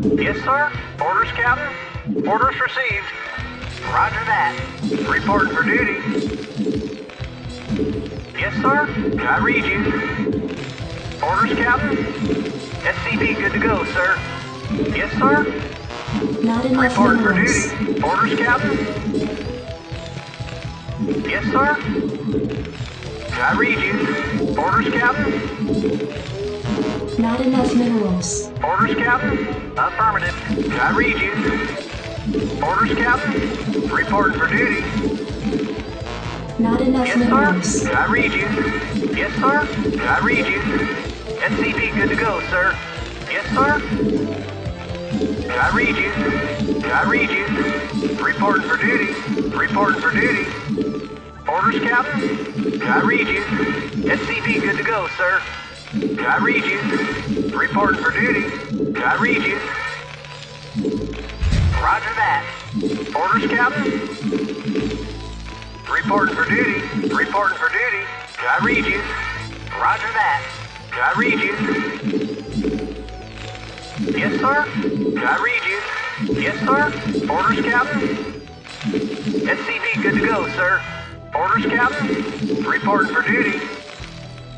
Yes, sir. Orders, Captain. Orders received. Roger that. Reporting for duty. Yes, sir. I read you. Orders, Captain. SCV good to go, sir. Yes, sir. Not enough Reporting for duty. Orders, Captain. Yes, sir. I read you. Orders, Captain. Not enough minerals. Orders, Captain. Affirmative. I read you. Orders, Captain. Reporting for duty. Not enough Yes, minerals. sir. I read you. Yes, sir. I read you. SCV good to go, sir. Yes, sir. I read you. I read you. Reporting for duty. Reporting for duty. Orders, Captain. I read you. SCV good to go, sir. I read you. Reporting for duty. I read you. Roger that. Orders, Captain. Reporting for duty. Reporting for duty. I read you. Roger that. I read you. Yes, sir. I read you. Yes, sir. Orders, Captain. SCV good to go, sir. Orders, Captain. Reporting for duty.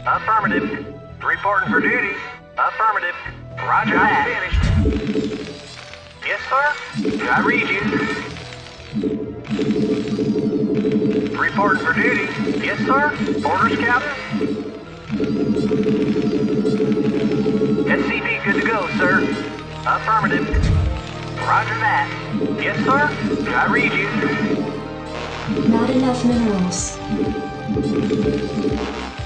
Affirmative. Reporting for duty. Affirmative. Roger that. Finished. Yes, sir. I read you. Reporting for duty. Yes, sir. Orders, Captain. SCV good to go, sir. Affirmative. Roger that. Yes, sir. I read you. Not enough minerals.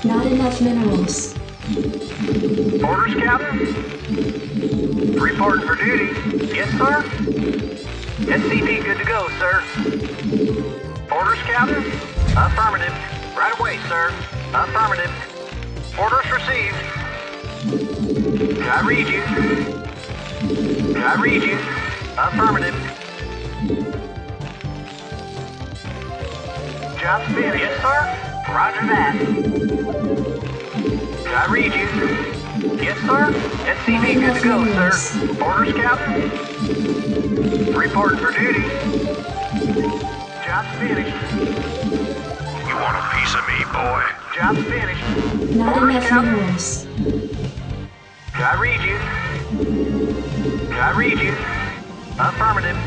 Not enough minerals. Orders, Captain. Reporting for duty. Yes, sir. SCV good to go, sir. Orders, Captain. Affirmative. Right away, sir. Affirmative. Orders received. I read you. I read you. Affirmative. Job finished. Yes, sir. Roger that. I read you. Yes, sir. SCV good to go, sir. Orders, Captain. Reporting for duty. Job's finished. You want a piece of me, boy? Job's finished. Not Orders, enough Captain. minerals. I read you. I read you. Affirmative.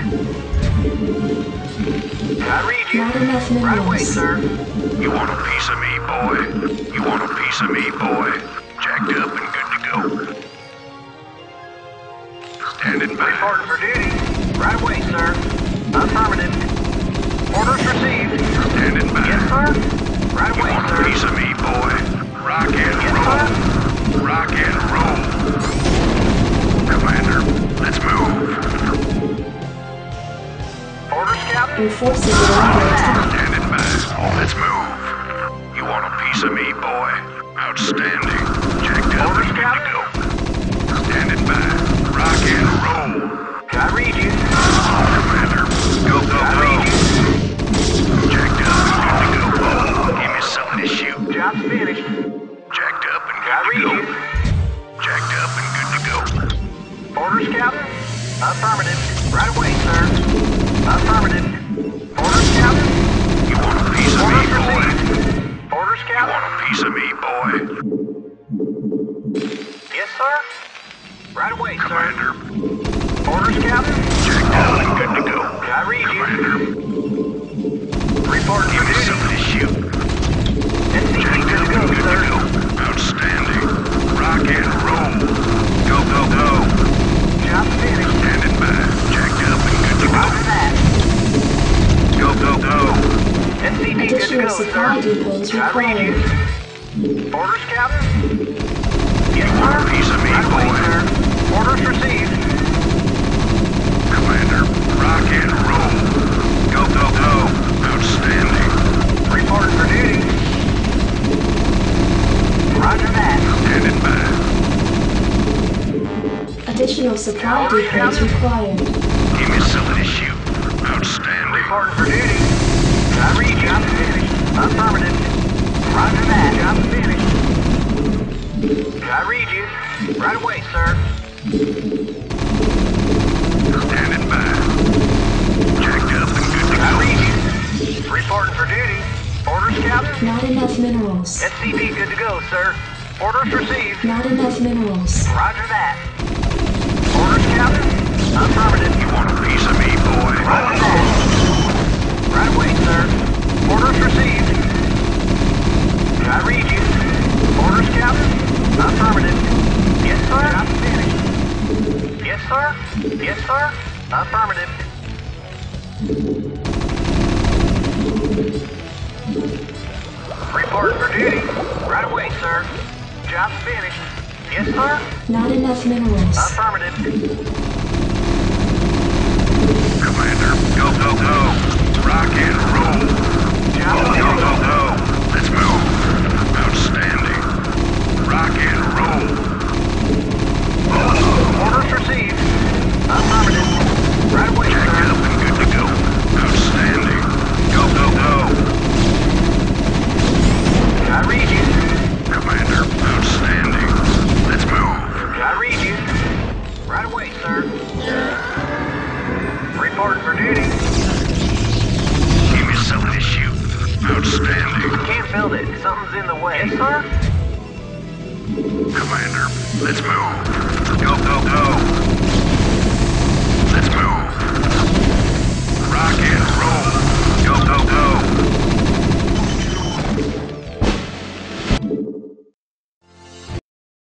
I read you. Not enough Right away, sir. You want a piece of me, boy? You want a piece of me, boy? Jacked up and good to go. Standing by. Reporting for duty. Right away, sir. Affirmative. Orders received. Standing by. Yes, sir. Right You away, want a sir. piece of me, boy? Rock and Yes, roll. sir. Rock and roll. Commander, let's move. Orders, Captain. Your forces are under attack. Standing by. Let's move. You want a piece of me, boy? Outstanding. Jacked up Orders, and good to Captain. go. Standing by. Rock and roll. I read you. Commander, go, go, I read go. you. Jacked up and good to go. Give me something to shoot. Job's finished. Jacked up and I good to go. you. Jacked up and good to go. Orders, Captain. Affirmative. Right away, sir. Affirmative. Orders, Captain. You want a piece of me, Orders boy? You Captain. want a piece of me, boy? Yes, sir. Right away, sir. Commander, Orders, Captain. up and good to go. I read you. Commander, Reporting give me something to shoot. SCV good to go, good sir. to go. Outstanding. Rock and roll. Go, go, go. Job's finished. Standing by. Jacked up and good to go. Roger that. Go, go, go. SCV good to Additional go, supply sir. depots I read you. Orders, Captain. Yes, want sir. piece of me, right away, boy? sir. Orders received. Commander, rock and roll. Go, go, go. Outstanding. Reporting for duty. Roger that. Standing by. Additional supply Orders, depots required. Give me something to shoot. Outstanding. Reporting for duty. I read you. Job's finished. Affirmative. Roger that. I'm finished. I read you. Right away, sir. Standing by. Jacked up and good to go. I read you. Reporting for duty. Orders, Captain? Not enough minerals. Good to go, sir. Orders received. Not enough minerals. Roger that. Orders, Captain? Affirmative. You want a piece of me, boy? Right away. Right away, sir. Orders received. I read you. Orders, Captain? Affirmative. Yes, sir. I'm finished. Yes, sir. Yes, sir. Affirmative. Report for duty. Right away, sir. Job's finished. Yes, sir. Not enough minerals. Affirmative. Commander, go, go, go. Rock and roll. Go, Job duty. Give something to shoot. Outstanding. Can't build it. Something's in the way. Yes, sir. Commander, let's move. Go, go, go.